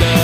the